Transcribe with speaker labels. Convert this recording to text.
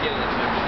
Speaker 1: weekend.